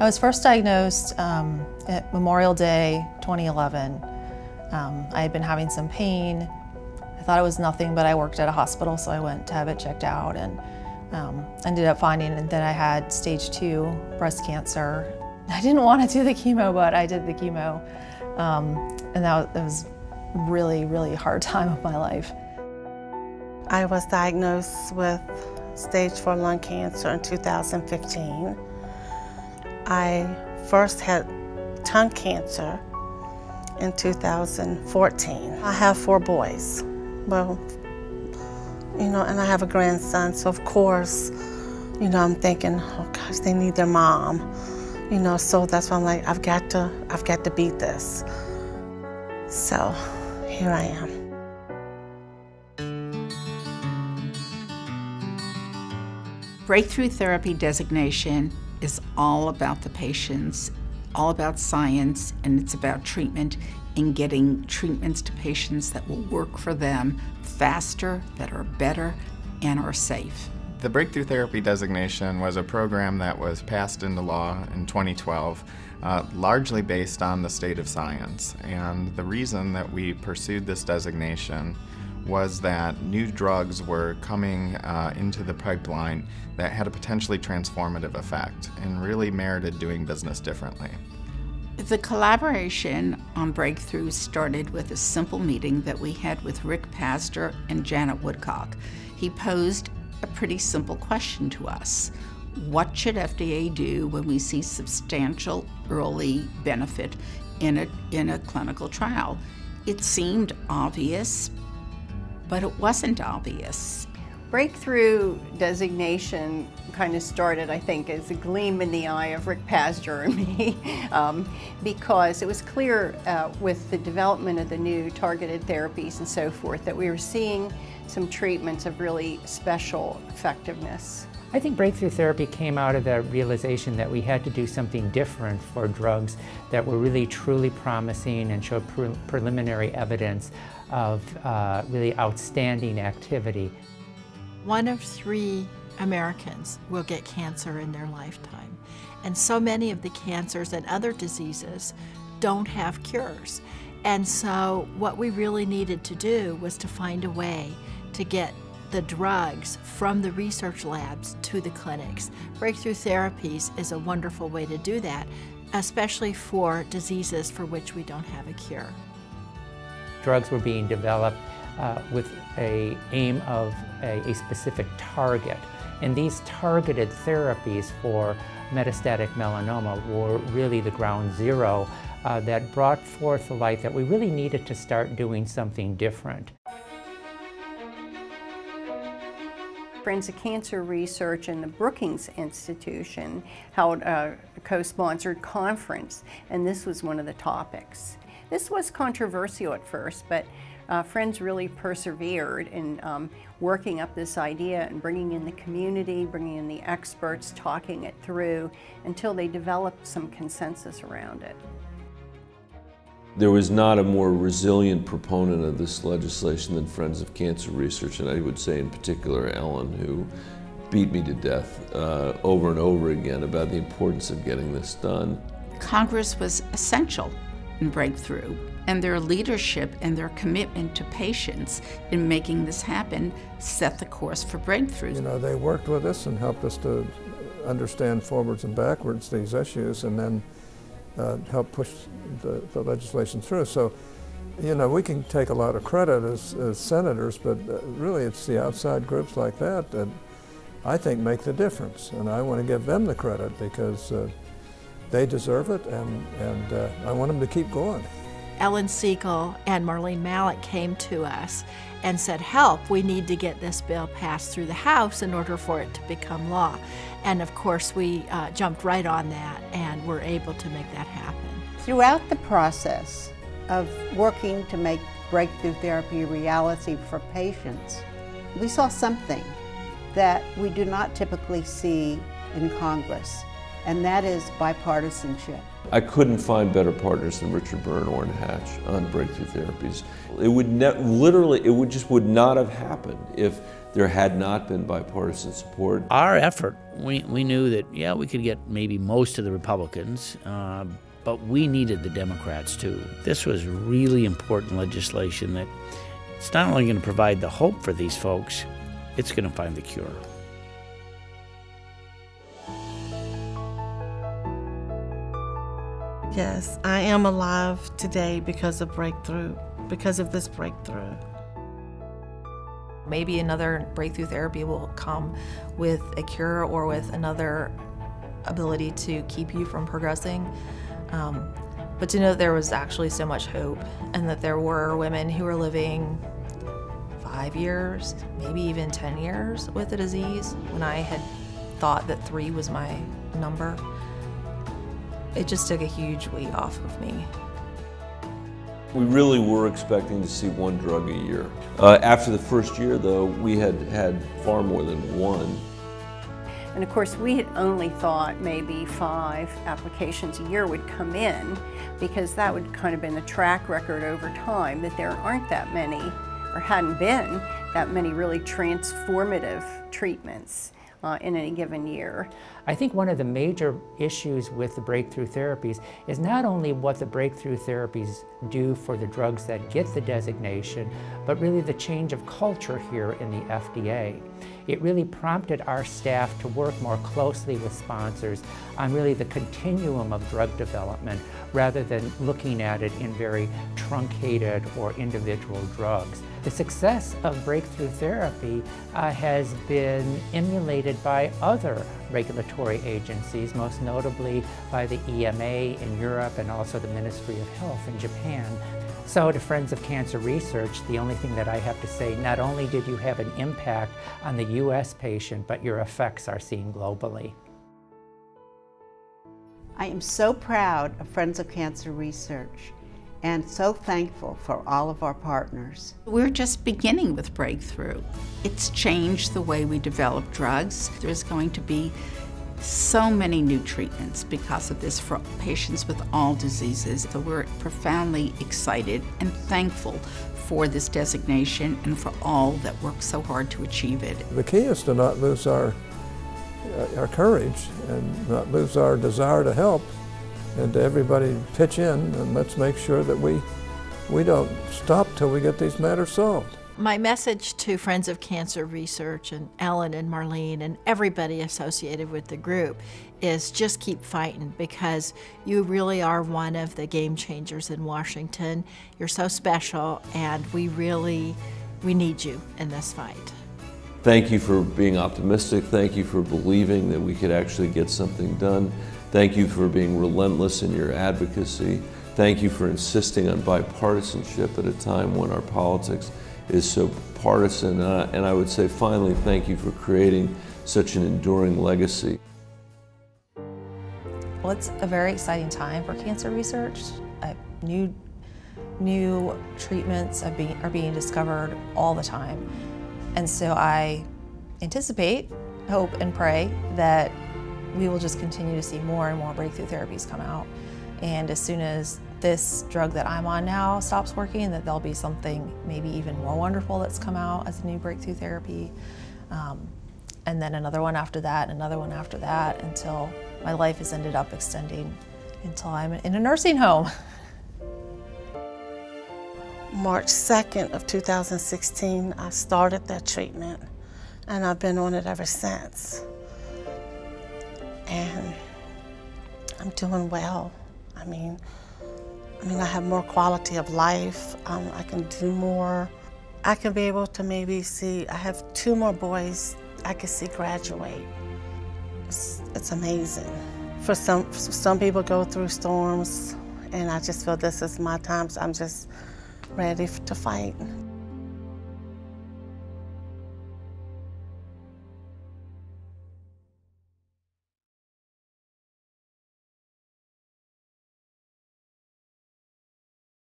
I was first diagnosed um, at Memorial Day 2011. Um, I had been having some pain. I thought it was nothing, but I worked at a hospital, so I went to have it checked out and um, ended up finding that I had stage two breast cancer. I didn't want to do the chemo, but I did the chemo. Um, and that was really, really hard time of my life. I was diagnosed with stage four lung cancer in 2015. I first had tongue cancer in 2014. I have four boys. Well, you know, and I have a grandson, so of course, you know, I'm thinking, oh gosh, they need their mom. You know, so that's why I'm like, I've got to, I've got to beat this. So here I am. Breakthrough therapy designation is all about the patients, all about science, and it's about treatment and getting treatments to patients that will work for them faster, that are better, and are safe. The Breakthrough Therapy designation was a program that was passed into law in 2012, uh, largely based on the state of science. And the reason that we pursued this designation was that new drugs were coming uh, into the pipeline that had a potentially transformative effect and really merited doing business differently. The collaboration on breakthroughs started with a simple meeting that we had with Rick Pazdur and Janet Woodcock. He posed a pretty simple question to us. What should FDA do when we see substantial early benefit in a, in a clinical trial? It seemed obvious, but it wasn't obvious. Breakthrough designation kind of started, I think, as a gleam in the eye of Rick Pazdur and me, um, because it was clear uh, with the development of the new targeted therapies and so forth that we were seeing some treatments of really special effectiveness. I think breakthrough therapy came out of the realization that we had to do something different for drugs that were really truly promising and showed pre preliminary evidence of uh, really outstanding activity. One of three Americans will get cancer in their lifetime. And so many of the cancers and other diseases don't have cures. And so what we really needed to do was to find a way to get the drugs from the research labs to the clinics. Breakthrough therapies is a wonderful way to do that, especially for diseases for which we don't have a cure. Drugs were being developed uh, with a aim of a, a specific target. And these targeted therapies for metastatic melanoma were really the ground zero uh, that brought forth the light that we really needed to start doing something different. Friends of Cancer Research and the Brookings Institution held a co-sponsored conference, and this was one of the topics. This was controversial at first, but uh, Friends really persevered in um, working up this idea and bringing in the community, bringing in the experts, talking it through until they developed some consensus around it. There was not a more resilient proponent of this legislation than Friends of Cancer Research, and I would say in particular Ellen, who beat me to death uh, over and over again about the importance of getting this done. Congress was essential in breakthrough, and their leadership and their commitment to patients in making this happen set the course for breakthrough. You know, they worked with us and helped us to understand forwards and backwards these issues, and then uh, help push the, the, legislation through. So, you know, we can take a lot of credit as, as senators, but uh, really it's the outside groups like that that I think make the difference. And I want to give them the credit because uh, they deserve it and, and uh, I want them to keep going. Ellen Sigal and Marlene Malik came to us and said, help, we need to get this bill passed through the House in order for it to become law. And of course, we uh, jumped right on that and were able to make that happen. Throughout the process of working to make breakthrough therapy a reality for patients, we saw something that we do not typically see in Congress, and that is bipartisanship. I couldn't find better partners than Richard Burr or Orrin Hatch on breakthrough therapies. It would literally, it would just would not have happened if There had not been bipartisan support. Our effort, we, we knew that, yeah, we could get maybe most of the Republicans, uh, but we needed the Democrats too. This was really important legislation that it's not only going to provide the hope for these folks, it's going to find the cure. Yes, I am alive today because of breakthrough, because of this breakthrough. Maybe another breakthrough therapy will come with a cure or with another ability to keep you from progressing. Um, but to know that there was actually so much hope and that there were women who were living five years, maybe even 10 years with the disease when I had thought that three was my number. It just took a huge weight off of me. We really were expecting to see one drug a year. Uh, after the first year, though, we had had far more than one. And of course, we had only thought maybe five applications a year would come in because that would kind of been the track record over time that there aren't that many or hadn't been that many really transformative treatments uh, in any given year. I think one of the major issues with the breakthrough therapies is not only what the breakthrough therapies do for the drugs that get the designation, but really the change of culture here in the FDA. It really prompted our staff to work more closely with sponsors on really the continuum of drug development rather than looking at it in very truncated or individual drugs. The success of breakthrough therapy uh, has been emulated by other regulatory agencies, most notably by the EMA in Europe and also the Ministry of Health in Japan. So to Friends of Cancer Research, the only thing that I have to say, not only did you have an impact on the U.S. patient, but your effects are seen globally. I am so proud of Friends of Cancer Research and so thankful for all of our partners. We're just beginning with Breakthrough. It's changed the way we develop drugs. There's going to be so many new treatments because of this for patients with all diseases. So we're profoundly excited and thankful for this designation and for all that work so hard to achieve it. The key is to not lose our, uh, our courage and not lose our desire to help and to everybody pitch in and let's make sure that we, we don't stop till we get these matters solved. My message to Friends of Cancer Research and Ellen and Marlene and everybody associated with the group is just keep fighting because you really are one of the game changers in Washington. You're so special and we really we need you in this fight. Thank you for being optimistic. Thank you for believing that we could actually get something done. Thank you for being relentless in your advocacy. Thank you for insisting on bipartisanship at a time when our politics is so partisan. Uh, and I would say finally, thank you for creating such an enduring legacy. Well, it's a very exciting time for cancer research. Uh, new, new treatments are being, are being discovered all the time. And so I anticipate, hope, and pray that we will just continue to see more and more breakthrough therapies come out. And as soon as this drug that I'm on now stops working, that there'll be something maybe even more wonderful that's come out as a new breakthrough therapy. Um, and then another one after that, another one after that, until my life has ended up extending until I'm in a nursing home. March 2nd of 2016, I started that treatment and I've been on it ever since I'm doing well. I mean, I mean, I have more quality of life. Um, I can do more. I can be able to maybe see. I have two more boys I can see graduate. It's, it's amazing. For some, some people go through storms, and I just feel this is my time. So I'm just ready to fight.